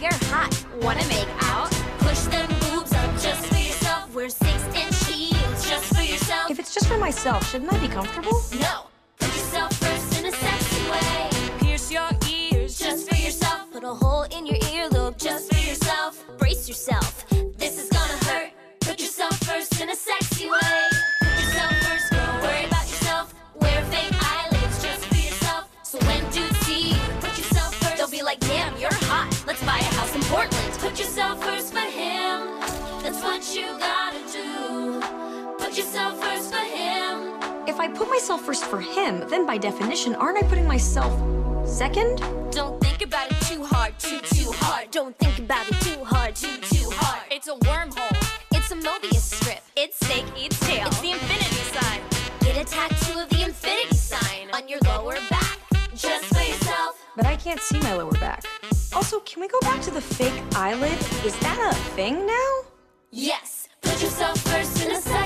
you're hot. Wanna make out? Push them boobs up just for yourself. Wear six inch heels just for yourself. If it's just for myself, shouldn't I be comfortable? No, put yourself first in a sexy way. Pierce your ears. Just for yourself. Put a hole in your earlobe just for yourself. Brace yourself. Yourself first for him. That's what you gotta do. Put yourself first for him. If I put myself first for him, then by definition, aren't I putting myself second? Don't think about it too hard, too, too hard. Don't think about it too hard, too, too hard. It's a wormhole. It's a Mobius strip. It's snake eats tail. It's the infinity sign. Get a tattoo of the infinity sign on your lower back. Just for yourself. But I can't see my lower back. Also, can we go back to the fake eyelid? Is that a thing now? Yes. Put yourself first in a sexy